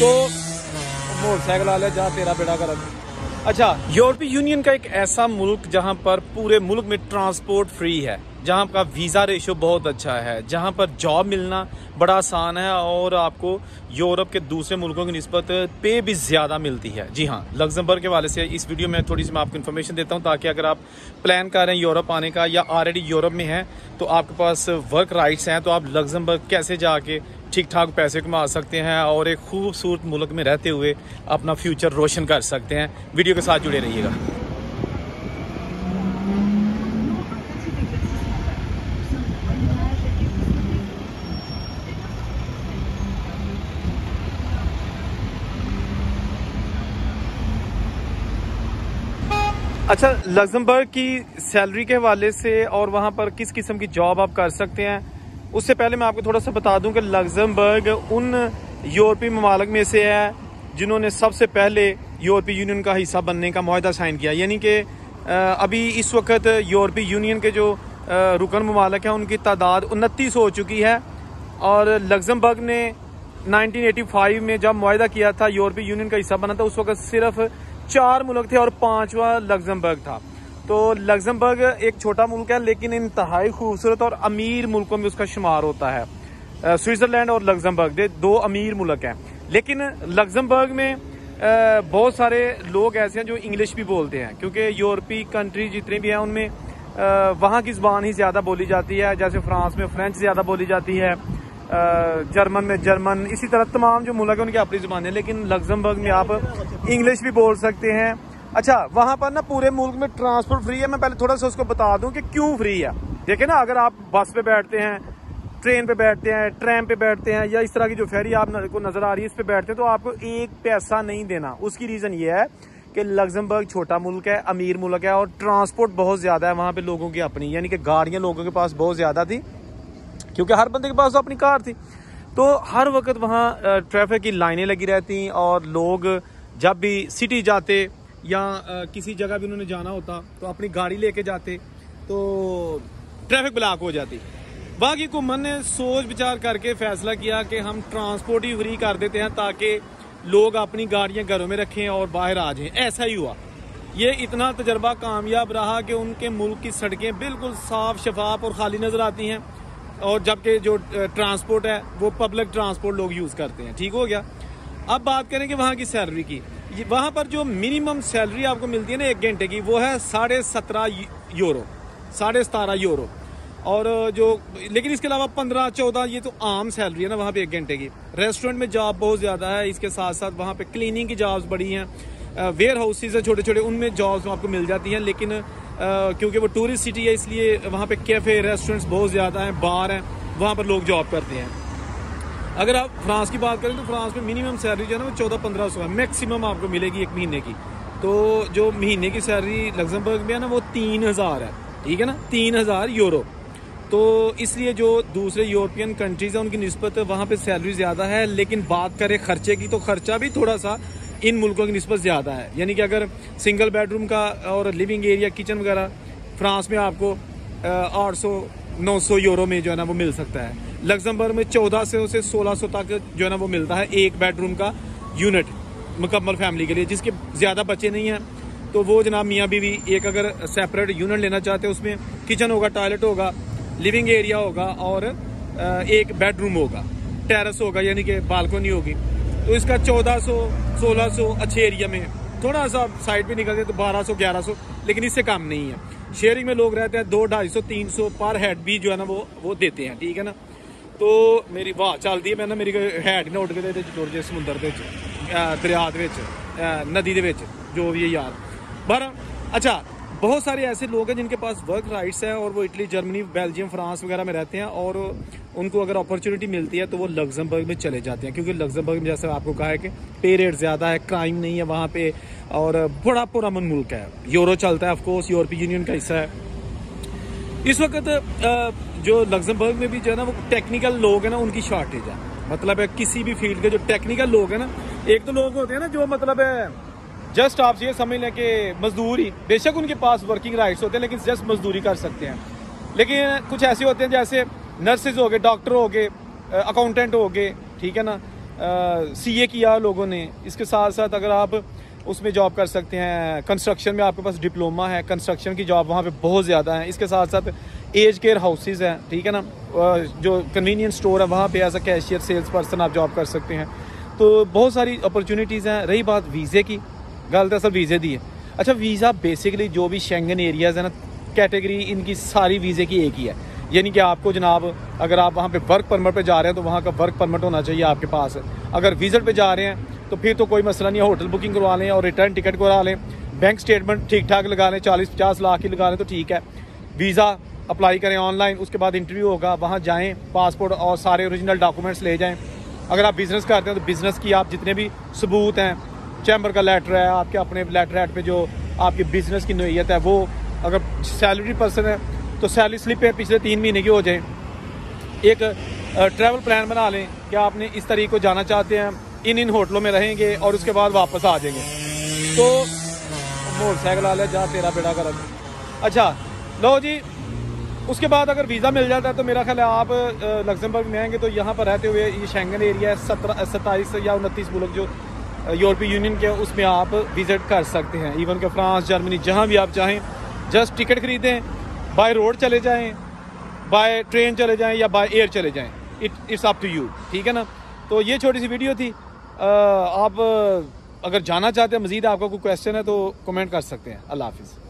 तो मोटरसाइकिल वाले जा तेरा बेड़ा कर अच्छा यूरोपीय यूनियन का एक ऐसा मुल्क जहाँ पर पूरे मुल्क में ट्रांसपोर्ट फ्री है, जहाँ का वीज़ा रेशो बहुत अच्छा है, जहाँ पर जॉब मिलना बड़ा आसान है और आपको यूरोप के दूसरे मुल्कों की नस्बत पे भी ज़्यादा मिलती है। जी हाँ लग्जमबर्ग के वाले से इस वीडियो में थोड़ी सी मैं आपको इन्फॉर्मेशन देता हूँ ताकि अगर आप प्लान कर रहे हैं यूरोप आने का या ऑलरेडी यूरोप में हैं तो आपके पास वर्क राइट्स हैं तो आप लग्जमबर्ग कैसे जाके ठीक ठाक पैसे कमा सकते हैं और एक खूबसूरत मुल्क में रहते हुए अपना फ्यूचर रोशन कर सकते हैं। वीडियो के साथ जुड़े रहिएगा। अच्छा लग्जमबर्ग की सैलरी के हवाले से और वहाँ पर किस किस्म की जॉब आप कर सकते हैं? उससे पहले मैं आपको थोड़ा सा बता दूँ कि लग्जमबर्ग उन यूरोपीय ममालक में से है जिन्होंने सबसे पहले यूरोपीय यूनियन का हिस्सा बनने का माहा साइन किया। यानी कि अभी इस वक्त यूरोपीय यूनियन के जो रुकन ममालक हैं, उनकी तादाद उनतीस हो चुकी है और लग्जमबर्ग ने 1985 में जब माहा किया था, यूरोपीय यूनियन का हिस्सा बना था, उस वक्त सिर्फ़ चार मुल्क थे और पांचवा लग्जमबर्ग था। तो लग्जमबर्ग एक छोटा मुल्क है, लेकिन इंतहाई खूबसूरत और अमीर मुल्कों में उसका शुमार होता है। स्विट्जरलैंड और लग्जमबर्ग, दो अमीर मुल्क हैं। लेकिन लग्जमबर्ग में बहुत सारे लोग ऐसे हैं जो इंग्लिश भी बोलते हैं, क्योंकि यूरोपीय कंट्री जितनी भी हैं, उनमें वहाँ की जबान ही ज़्यादा बोली जाती है, जैसे फ्रांस में फ्रेंच ज़्यादा बोली जाती है जर्मन में जर्मन, इसी तरह तमाम जो मुल्क है, उनकी अपनी ज़ुबान है। लेकिन लग्जमबर्ग में आप इंग्लिश भी बोल सकते हैं अच्छा वहाँ पर ना पूरे मुल्क में ट्रांसपोर्ट फ्री है। मैं पहले थोड़ा सा उसको बता दूँ कि क्यों फ्री है। देखे ना, अगर आप बस पे बैठते हैं ट्रेन पे बैठते हैं ट्रेन पे बैठते हैं, या इस तरह की जो फेरी आपको नज़र आ रही है, इस पे बैठते हैं तो आपको एक पैसा नहीं देना। उसकी रीजन ये है कि लग्जमबर्ग छोटा मुल्क है, अमीर मुल्क है, और ट्रांसपोर्ट बहुत ज़्यादा है वहाँ पे लोगों की अपनी। यानी कि गाड़ियाँ लोगों के पास बहुत ज़्यादा थी, क्योंकि हर बंदे के पास अपनी कार थी। तो हर वक्त वहाँ ट्रैफ़िक की लाइनें लगी रहती, और लोग जब भी सिटी जाते या किसी जगह भी उन्होंने जाना होता तो अपनी गाड़ी लेके जाते तो ट्रैफ़िक ब्लॉक हो जाती। बाकी हुकूमत ने सोच विचार करके फैसला किया कि हम ट्रांसपोर्ट ही फ्री कर देते हैं, ताकि लोग अपनी गाड़ियाँ घरों में रखें और बाहर आ जाएँ। ऐसा ही हुआ। ये इतना तजर्बा कामयाब रहा कि उनके मुल्क की सड़कें बिल्कुल साफ़ शफाफ और खाली नज़र आती हैं, और जबकि जो ट्रांसपोर्ट है, वो पब्लिक ट्रांसपोर्ट लोग यूज़ करते हैं। ठीक हो गया? अब बात करें कि वहाँ की सैलरी की। वहाँ पर जो मिनिमम सैलरी आपको मिलती है ना एक घंटे की, वो है साढ़े सत्रह यूरो साढ़े सतारह यूरो और जो, लेकिन इसके अलावा पंद्रह, चौदह, ये तो आम सैलरी है ना वहाँ पे एक घंटे की। रेस्टोरेंट में जॉब बहुत ज़्यादा है, इसके साथ साथ वहाँ पे क्लीनिंग की जॉब्स बड़ी हैं। वेयर हाउसेज है छोटे छोटे उनमें जॉब्स आपको मिल जाती हैं, लेकिन क्योंकि वो टूरिस्ट सिटी है, इसलिए वहाँ पे कैफ़े रेस्टोरेंट्स बहुत ज़्यादा हैं बार हैं, वहाँ पर लोग जॉब करते हैं। अगर आप फ्रांस की बात करें तो फ्रांस में मिनिमम सैलरी जो है ना वो चौदह पंद्रह सौ है। मैक्सिमम आपको मिलेगी एक महीने की। तो जो महीने की सैलरी लग्जमबर्ग में है ना वो तीन हज़ार है। ठीक है ना? तीन हज़ार यूरो तो इसलिए जो दूसरे यूरोपियन कंट्रीज़ हैं, उनकी नस्बत वहाँ पे सैलरी ज़्यादा है, लेकिन बात करें खर्चे की तो खर्चा भी थोड़ा सा इन मुल्कों की नस्बत ज़्यादा है। यानी कि अगर सिंगल बेडरूम का और लिविंग एरिया किचन वगैरह, फ्रांस में आपको आठ सौ, नौ सौ यूरो में जो है ना वो मिल सकता है। लग्जमबर्ग में चौदह सौ से सोलह सौ तक जो है ना वो मिलता है एक बेडरूम का यूनिट मुकम्मल फैमिली के लिए, जिसके ज़्यादा बच्चे नहीं हैं। तो वो जनाब मियाँ बीवी, एक अगर सेपरेट यूनिट लेना चाहते हैं, उसमें किचन होगा टॉयलेट होगा लिविंग एरिया होगा और एक बेडरूम होगा टेरेस होगा, यानी कि बालकोनी होगी। तो इसका चौदह सौ, सोलह सौ, अच्छे एरिया में थोड़ा सा साइड पे निकलते तो बारह सौ, ग्यारह सौ, लेकिन इससे कम नहीं है। शेयरिंग में लोग रहते हैं दो, ढाई सौ, तीन सौ पर हेड भी जो है ना वो वो देते हैं, ठीक है ना? तो मेरी वाह चलती है मैं मेरी हैड नोट के तुर जे समुंदर के दरिया नदी के जो भी है यार पर अच्छा बहुत सारे ऐसे लोग हैं जिनके पास वर्क राइट्स है और वो इटली जर्मनी बेल्जियम फ्रांस वगैरह में रहते हैं और उनको अगर अपॉर्चुनिटी मिलती है तो वो लग्जमबर्ग में चले जाते हैं क्योंकि लग्जमबर्ग में जैसे आपको कहा है कि पे रेट ज़्यादा है क्राइम नहीं है वहाँ पे और बड़ा पुरान मुल्क है यूरो चलता है ऑफकोर्स यूरोपीय यूनियन का हिस्सा है इस वक्त जो लग्जमबर्ग में भी जो है ना, वो टेक्निकल लोग है ना, उनकी शॉर्टेज है। मतलब है, किसी भी फ़ील्ड के जो टेक्निकल लोग है ना, एक तो लोग होते हैं ना, जो मतलब है जस्ट आप ये समझ लें कि मजदूरी, बेशक उनके पास वर्किंग राइट्स होते हैं, लेकिन जस्ट मजदूरी कर सकते हैं। लेकिन कुछ ऐसे होते हैं, जैसे नर्सेज हो गए डॉक्टर हो गए अकाउंटेंट हो गए, ठीक है ना सी ए किया लोगों ने। इसके साथ साथ अगर आप उसमें जॉब कर सकते हैं कंस्ट्रक्शन में आपके पास डिप्लोमा है कंस्ट्रक्शन की जॉब वहाँ पे बहुत ज़्यादा है। इसके साथ साथ एज केयर हाउसेज हैं, ठीक है ना? जो कन्वीनियंस स्टोर है, वहाँ पे as a cashier sales person आप जॉब कर सकते हैं। तो बहुत सारी अपॉर्चुनिटीज़ हैं। रही बात वीज़े की गल तो सब वीज़े दी है। अच्छा वीज़ा बेसिकली जो भी शेंगन एरियाज़ है ना कैटेगरी इनकी सारी वीज़े की एक ही है। यानी कि आपको जनाब, अगर आप वहाँ पे वर्क परमिट पे जा रहे हैं तो वहाँ का वर्क परमिट होना चाहिए आपके पास। अगर विज़िट पे जा रहे हैं तो फिर तो कोई मसला नहीं है होटल बुकिंग करवा लें और रिटर्न टिकट करवा लें। बैंक स्टेटमेंट ठीक ठाक लगा लें चालीस पचास लाख की लगा लें तो ठीक है। वीज़ा अप्लाई करें ऑनलाइन, उसके बाद इंटरव्यू होगा, वहाँ जाएँ पासपोर्ट और सारे ओरिजिनल डॉक्यूमेंट्स ले जाएँ। अगर आप बिज़नेस करते हैं तो बिज़नेस की आप जितने भी सबूत हैं चैम्बर का लेटर है, आपके अपने लेटर हेड पे जो आपकी बिज़नेस की नोयत है, वो अगर सैलरी पर्सन है तो सैलरी स्लिप है, पिछले तीन महीने की हो जाए। एक ट्रैवल प्लान बना लें, कि आपने इस तरीके को जाना चाहते हैं इन इन होटलों में रहेंगे और उसके बाद वापस आ जाएँगे। तो मोटरसाइकिल आ जा, तेरा बेड़ा कर अच्छा लो जी उसके बाद अगर वीज़ा मिल जाता है तो मेरा ख्याल है आप लग्जमबर्ग में आएँगे तो यहाँ पर रहते हुए ये शेंगन एरिया है, सत्रह, सत्ताईस या उनतीस मुल्क जो यूरोपीय यूनियन के उसमें आप विज़िट कर सकते हैं। इवन के फ्रांस, जर्मनी, जहाँ भी आप चाहें, जस्ट टिकट खरीदें, बाय रोड चले जाएँ, बाय ट्रेन चले जाएँ या बाय एयर चले जाएँ। It it's up to you ठीक है ना? तो ये छोटी सी वीडियो थी। आप, अगर जाना चाहते हैं, मज़ीद आपका कोई क्वेश्चन है तो कमेंट कर सकते हैं। अल्लाह हाफिज़।